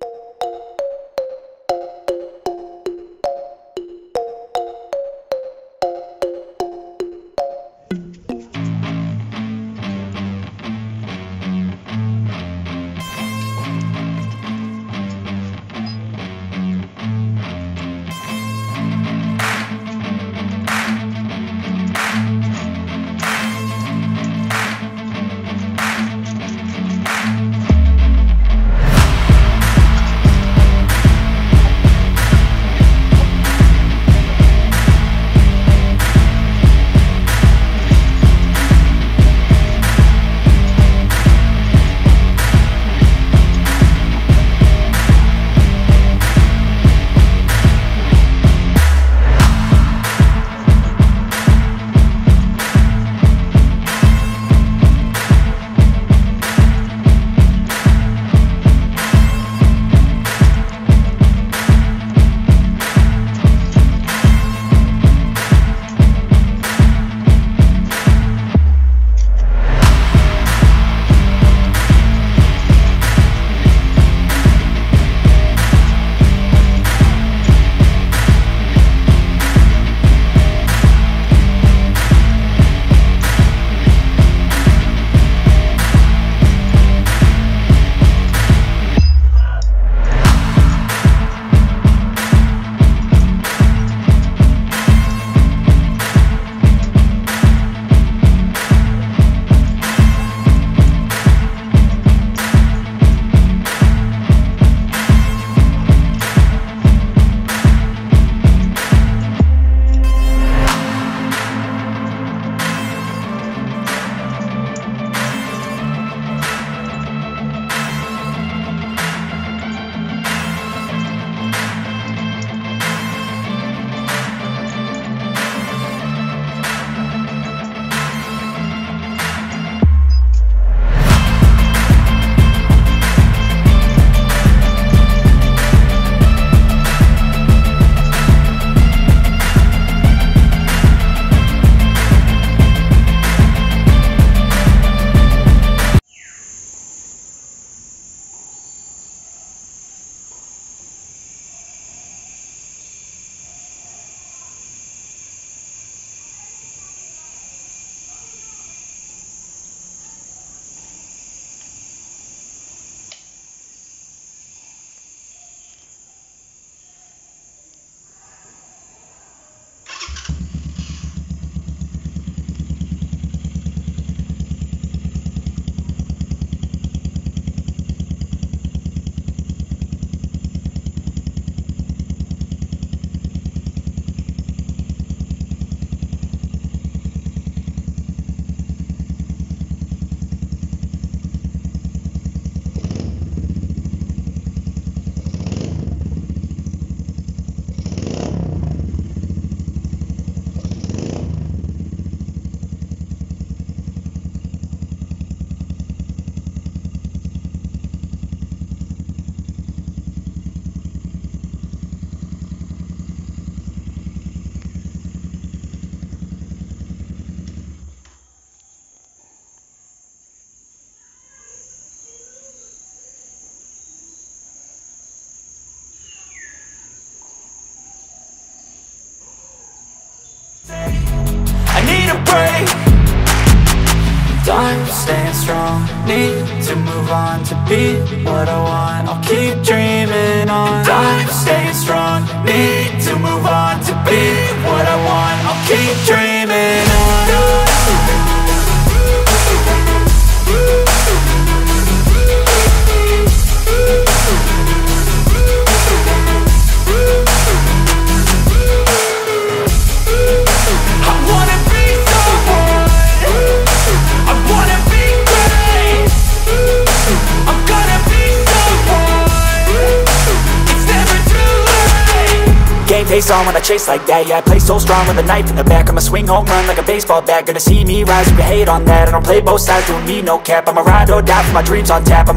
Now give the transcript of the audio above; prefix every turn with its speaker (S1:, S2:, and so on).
S1: I need a break Time staying strong Need to move on to be what I want. I'll keep dreaming on. Time staying strong Need to move on to be what I want
S2: Game face on when I chase like that. Yeah, I play so strong with a knife in the back. I'ma swing home run like a baseball bat. Gonna see me rise, you can hate on that. I don't play both sides, doing me no cap. I'ma ride or die for my dreams on tap. I'm